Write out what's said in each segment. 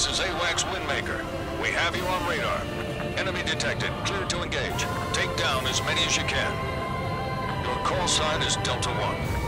This is AWACS Windmaker. We have you on radar. Enemy detected. Clear to engage. Take down as many as you can. Your call sign is Delta 1.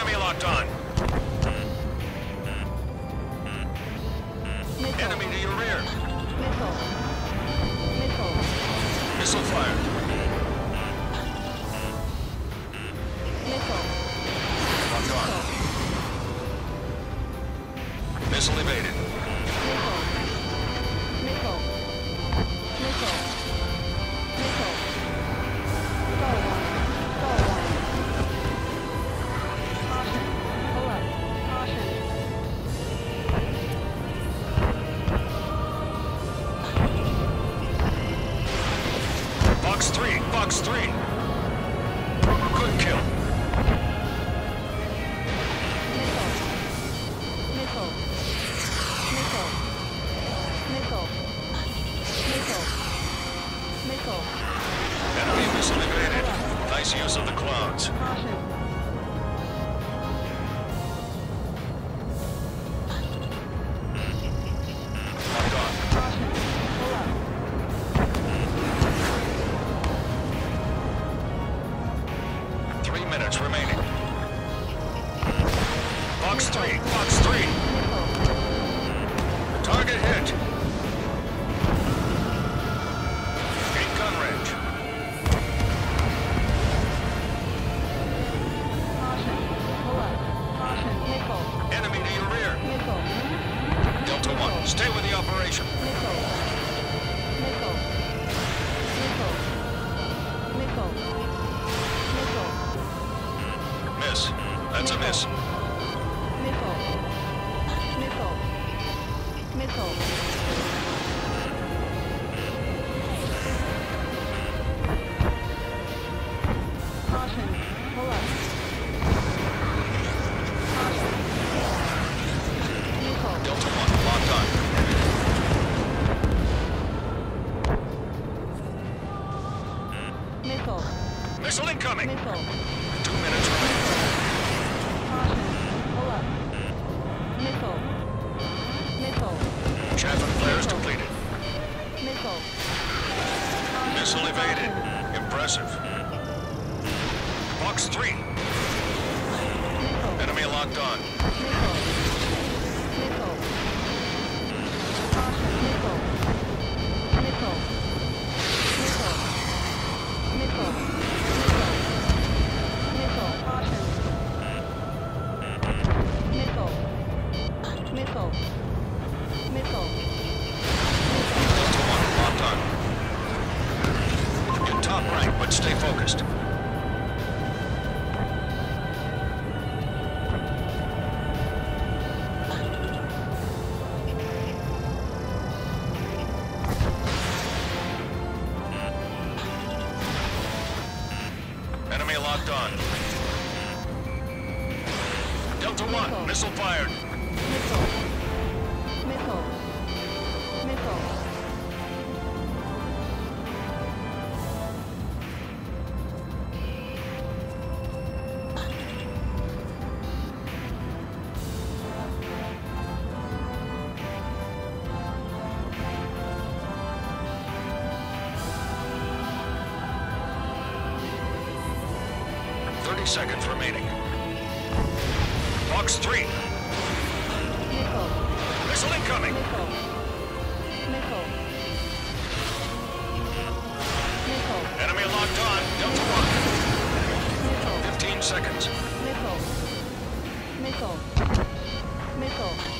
Enemy locked on. Enemy to your rear. Missile. Missile. Missile fired. Fox 3, Good kill. Fox 3, Fox 3. Missile. Target hit. Gain gun range. Enemy to your rear. Delta 1, stay with the operation. That's a miss. Missile. Caution. Alert. Caution. Missile. Delta 1, locked on. Missile. Missile incoming. Missile. Missile evaded. Impressive. Fox 3. Enemy locked on. Stay focused. Enemy locked on. Delta 1, missile fired. Missile. Missile. Missile. Thirty seconds remaining. Fox 3, Missile. missile incoming. Missile. Missile. Missile. Enemy locked on. Delta 1, Missile. 15 seconds. Missile. Missile. Missile.